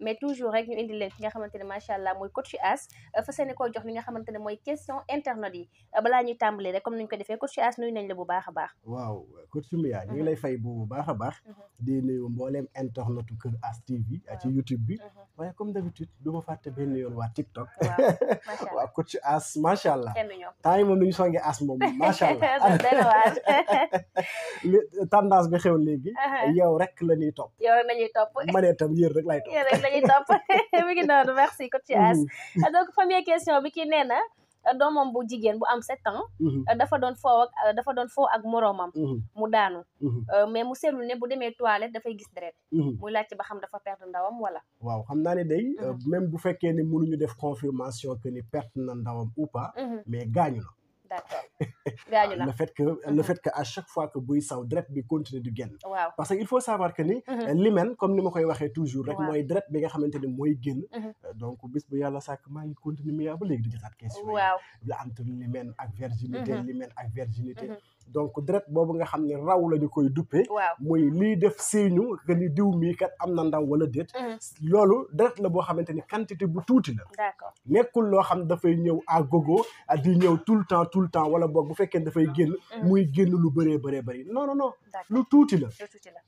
mais toujours rek ñu indi leen ki nga xamante ne macha allah mooy coach As fa seeni koo jox li nga xamante ne mooy question internet yi. Balaa ñuy tàmbalee rek comme ni ñu ko defee coach As nuyu nañ la bu baax a baax. waaw coach Mia ñu ngi lay fay bu baax a baax. Di nuyu mbooleem internetu Kër As TV ci YouTube bi. Waaye comme d'habitude du ma fàtte benn yoon waa TikTok. Waaw coach As macha allah. Kenn du ñoom. temps yi moom nu ñu songee As moom macha allah. Li tendance bi xew léegi. Yow rek la ñuy topp. Yow rek topp. yéen lay topp lañuy topp. Mi ngi noonu merci coach As donc première question bi kii nee na doomam bu jigéen bu am sept ans dafa doon foo ak dafa doon foo ak moroomam. Mu daanu. Mais mu seetlu ne bu demee toilette dafay gis deret. Muy laajte ba xam dafa perdre ndawam wala. Waaw xam naa ne day même bu fekkee ni mënuñu def confirmation que ni perte na ndawam ou pas mais gaañu na. D'accord gaañu na le fait que le fait que à chaque fois que buy saw deret bi continue du génn. Waaw. Parce que il faut savoir que ni limen comme ni ma koy waxee toujours rek Waaw. mooy deret bi nga xamante ni mooy génn. Mhm. donc bis bu yàlla sàkk maa ngi continue mi yaa ba léegi di jotaat question yi. Waaw. La entre limen ak virginité limen ak virginité. Donc deret boobu nga xam ne raw la ñu koy duppee muy lii def siiñu que ni diw mii kat am na ndaw wala déet. Loolu deret la boo xamante ni quantité bu tuuti la. Nekkul loo xam dafay ñëw à gogo di ñëw tout le temps tout le temps wala boog bu fekkee dafay génn. Muy génn lu bëree bëree bëri. Non non non. Lu tuuti la.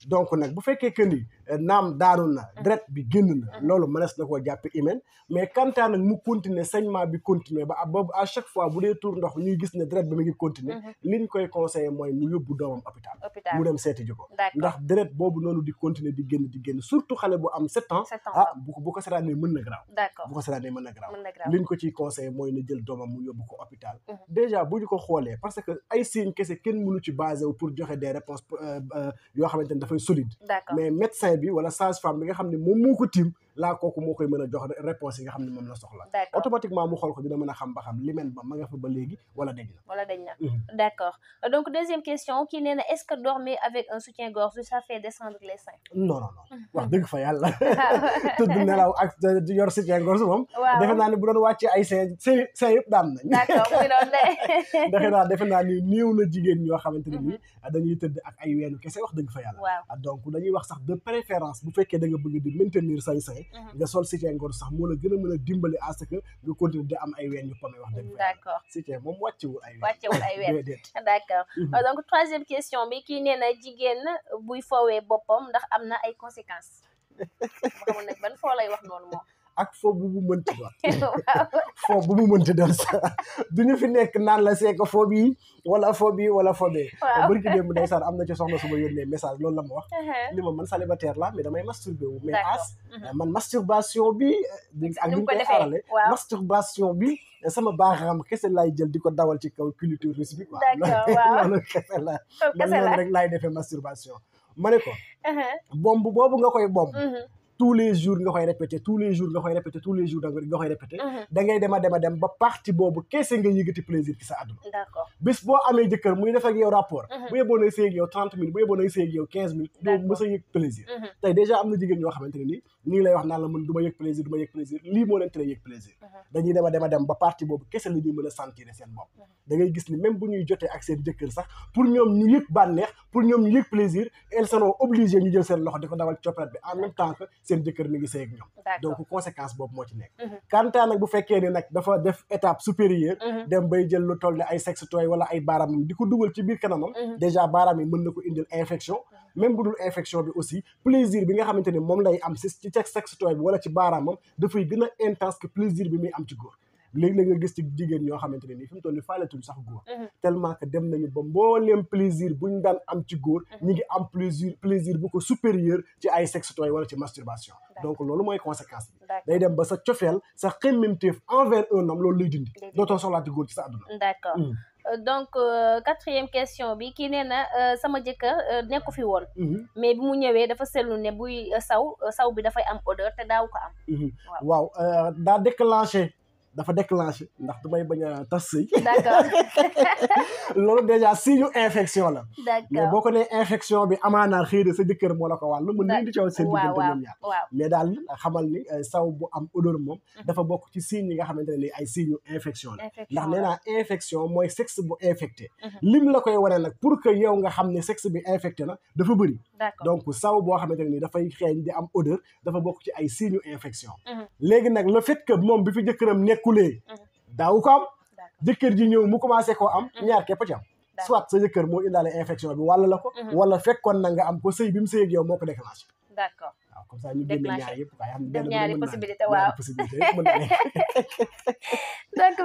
Donc nag bu fekkee que ni naam daanu na. Deret bi génn na. Loolu mënees na koo jàppe hymen mais kantaa nag mu continuer saignement bi continuer ba à chaque fois bu dee tour ndox ñuy gis ne deret bi mu ngi continuer. Liñ koy conseillé mooy mu yóbbu doomam hôpital. Mu dem seeti ji ko. Ndax deret boobu noonu di continuer di génn di génn surtout xale bu am sept ans. Ah bu ko bu ko seetaanee mën na bu ko seetaanee mën na liñ ko ciy conseillé mooy na jël doomam mu yóbbu ko hôpital. Mhm. déjà bu ñu ko xoolee parce que ay signes kese kenn mënu ci basé wu pour joxe des réponses euh, euh, yoo xamante ni dafay solide. D'accord. mais médecin bi wala sage-femme bi nga xam ne moom moo ko tiim laa kooku moo koy mën a jox réponse yi nga xam ne moom la soxla. Automatiquement mu xool ko dina mën a xam ba xam limen ba ma nga fa ba léegi wala dañ na. Wala dañ na. Mhm. d'accord. Donc deuxième question kii nee na est-ce que dormir avec un soutien-gorge ça fait descendre les seins? Non non non. Wax dëgg fa yàlla. Tëdd nelaw ak yor soutien-gorge moom. Waaw. Defe naa ne bu doon wàccee ay sein sein sein yëpp daan nañ. D'accord mu ngi doon de. Defe naa defe naa ni néew na jigéen ñoo xamante ne nii dañuy tëdd ak ay weenu kese wax dëgg fa yàlla. Waaw. Ah, donc dañuy wax sax de préférence bu fekkee da nga bëgg di maintenir say say nga sol soutien-gorge sax moo la gën a mën a dimbali à ce que nga continuer di am ay ween yu pame wax dëgg d'accord. Soutien moom wàccewul ay ween wàccewul ay ween d'accord. Mhm. Euh, donc troisième question bi kii nee na jigéen buy foowee boppam ndax am na ay conséquences. Ma xamul nag ban foo lay wax noonu moom. Ak foo bu mu mënti doon. Foo bu mu mënti doon sax du ñu fi nekk naan la seeka foo bii wala foo bii wala foo bee. Bari ki démb ndeysaan am na ci soxna su ma yónnee message loolu la ma wax. Ni ma man célibataire la mais damay masturbé wu. Mais as Mhm. man masturbation bi di ak ñu koy masturbation bi sama baaxam kese laay jël di ko dawal ci kaw clitoris bi quoi. Loolu kese la. Man kese rek laay defee masturbation. Ma ne ko Mhm. bomb boobu nga koy bomb Mhm. Tous les jours nga koy répété tous les jours nga koy répété tous les jours nga koy répété Mhm. da ngay dem a dem ba partie boobu kese nga yëgati plaisir ci sa àdduna d'accord bis boo amee jëkkër muy def ak yow rapport Mhm. bu yeboo nay séeg yow trente minutes bu yeboo nay séeg yow quinze minutes doo D'accord. mës a yëg plaisir Mhm. tey déjà am na jigéen ñoo xamante ne nii ñu ngi lay wax naan la mën du ma yëg plaisir du ma yëg plaisir lii moo leen tere yëg plaisir Mhm. dañuy dem a dem ba partie boobu kese la ñuy mën a sentir seen bopp Mhm. da ngay gis ni même bu ñuy jotee ak seen jëkkër sax pour ñoom ñu yëg bànneex pour ñoom ñu yëg plaisir elles seront obligées ñu jël seen loxo di ko dawal coppet bi en même temps que seen jëkkër mi ngi séeg ñoom. D'accord. Donc conséquence boobu moo ci nekk. Mhm. kantaa nag bu fekkee ni nag dafa def étape supérieure. Mhm. dem bay jël lu toll ne ay sexe toy wala ay baaraamam di ko dugal ci biir kanamam. Mhm. déjà baaraam yi mën na ko indil infection. Même bu dul infection bi aussi plaisir bi nga xamante ni moom lay am si ci sexe toy bi wala ci baaraamam dafay gën a intense que plaisir bi muy am ci góor. Léegi-léeg nga gis ci jigéen ñoo xamante ne nii fi mu toll ni faaletuñ sax góor. Mhm. tellement que dem nañu ba mbooleem plaisir buñ daan am ci góor ñi ngi am plaisir plaisir bu ko supérieur ci ay sexe toy wala ci masturbation. Donc loolu mooy conséquence bi. Day dem ba sa cofeel sa xemmemteef envers un homme loolu lay dindi. Day dindi. dootoo soxlaati góor ci sa àdduna. D'accord. Mhm. Euh, donc euh, quatrième question bi kii nee na euh, sama jëkkër nekku fi woon. Mhm, mais bi mu ñëwee dafa seetlu ne buy saw saw bi dafay am odeur te daaw ko am. Mhm. Waaw. waaw daa déclenché dafa déclenché ndax du may bañ a tas sëy. D'accord. Loolu déjà signe infection la. Mais boo ko nee infection bi amaanaar xëy na sa jëkkër moo la ko wàll mën na indi coow seen diggante ñoom ñaar. mais daal xamal ni euh, saw bu am odeur moom dafa bokk ci signe yi nga xamante ne ni ay signe infection la. Ndax nee naa infection mooy sexe bu infecté. Mhm. lim la koy waree nag pour que yow nga xam ne sexe bi infecté na dafa bëri. Donc saw boo xamante ne ni dafay xeeñ di am odeur dafa bokk ci ay signes infection. Mhm. léegi nag le fait que moom bi fi jëkkëram nekkulee Mhm. daawu ko am d'accord jëkkër ji ñëw mu commencé koo am ñaar képp ci am D'accord. soit sa jëkkër moo indaale infection bi wala la ko wala fekkoon na nga am ko sëy bi mu sëy ak yow moo ko déclenché d'accord waaw comme ça ñu génne Déclenché. ñaar yëpp waaye xam ne Def benn bu ne ñaari mën naa ne. possibilité, ñaari waaw. possibilité yëpp mën naa ne. donc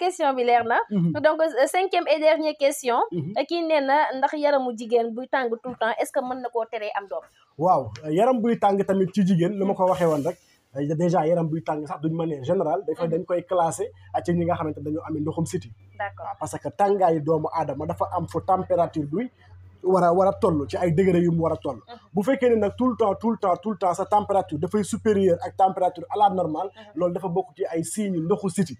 question bi leer na Mhm. donc euh, cinquième et dernière question Mhm. kii nee na ndax yaramu jigéen buy tàng tout le temps est-ce que mën na koo teree am doom? Waaw yaram buy tàng tamit ci jigéen li ma ko waxee woon rek déjà yaram buy tàng sax duñ manière générale dafa dañ koy classé ak ci ñi nga xamante dañoo amee ndoxum siti. D'accord. Waaw parce que tàngaayu doomu aadama dafa am fu température bi war a war a toll ci ay degré yu mu war a toll. Bu fekkee ne nag tout le temps tout le temps tout le temps sa température dafay supérieure ak température à la normale loolu dafa bokk ci ay signes ndoxu siti.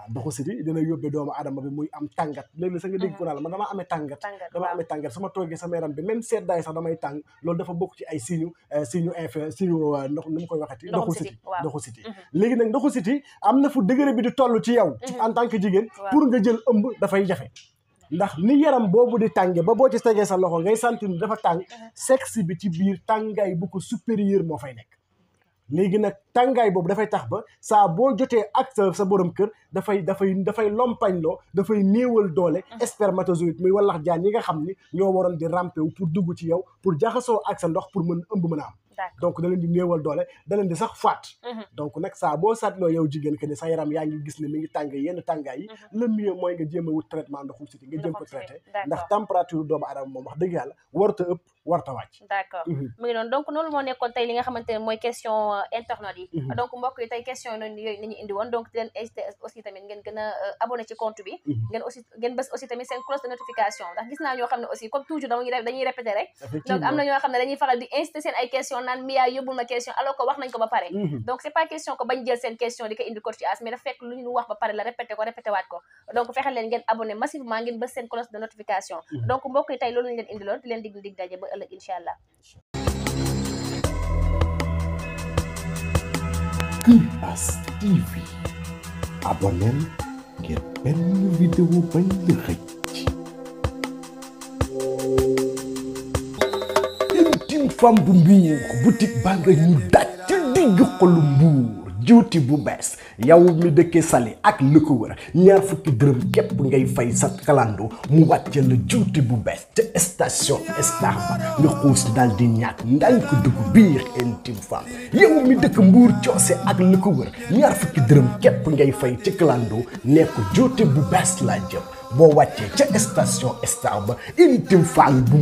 Waaw ndoxu siti dina yóbbee doomu aadama bi muy am tàngat. Léegi sa nga dégg ko naa la man damaa amee tàngat. Tàngat dama waaw. amee tàngat. Su ma toogee sama yaram bi même seddaay sax damay tàng. Loolu dafa bokk ci ay signes signes inf signes ndox nu mu koy waxati? Ndoxu siti, ndoxu siti. Léegi nag ndoxu siti am na fu degré bi di toll ci yow ci en tant que jigéen pour nga jël ëmb dafay jafe. Ndax ni yaram boobu di tànge ba boo ci tegee sa loxo ngay sentir dafa tàng sexe bi ci biir tàngaay bu ko supérieur moo fay nekk. Léegi nag tàngaay boobu dafay tax ba saa boo jotee ak sa sa borom kër dafay dafay dafay lompañ loo dafay néewal doole spermatozoïde muy wallax jaan yi nga xam ni ñoo waroon di ramper wu pour dugg ci yow pour jaxasoo ak sa ndox pour mën ëmb mën a am. Donc da leen di néewal doole da leen di sax faat Mhm. donc nag saa boo saatloo yow jigéen que ni sa yaram yaa ngi gis ne mi ngi tàng yenn tàngaay yi le mieux mooy nga jéem a wut traitement ndoxum siti nga jéem ko Ndoxum siti, traité d'accord. ndax température doomu aadama moom wax dëgg yàlla warta ëpp warta wàcc d'accord Mhm. mu ngi noonu donc loolu moo nekkoon tey li nga xamante ne mooy question euh, internet yi Mhm. donc mbokk yi tey question noonu yooyu indi woon donc di leen incité aussi tamit ngeen gën a euh, abonné ci compte bi Mhm. ngeen aussi ngeen bës aussi tamit seen cloche de notification ndax gis naa ñoo xam ne aussi comme toujours dañuy répété rek donc effectivement am na ñoo xam ne dañuy faral di incité seen ay question naan Mia yóbbul ma question alors que wax nañ ko ba pare. Mhm. donc c'est pas question que bañ jël seen question di ko indi coach as mais dafa fekk lu ñu wax ba pare la répété ko répété waat ko. Donc fexe leen ngeen abonné massivement ngeen bës seen cloche de notification. Donc mbokk yi tey loolu lañ leen indi loon di leen dig dig daje ba ëllëg incha allah. Kuras TV abonneel ngir benn vidéo bañ la femme bu mbuur boutique baa nga ñu daj ci digg xolu mbuur juuti bu bees. Yow mi dëkkee Saly ak li ko wër ñaar fukki dërëm képp ngay fay sa kalando mu wàcce la juuti bu bees ca station Star ba nga daal di ñàkk ndànk dugg biir intime femme. Yow mi dëkk mbuur coose ak li ko wër ñaar fukki dërëm képp ngay fay ci kalando ne ko juuti bu bees laa jëm. Boo wàccee ca station Star ba intime femme bu